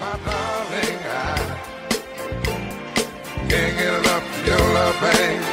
My darling, I can't get enough of your love, babe.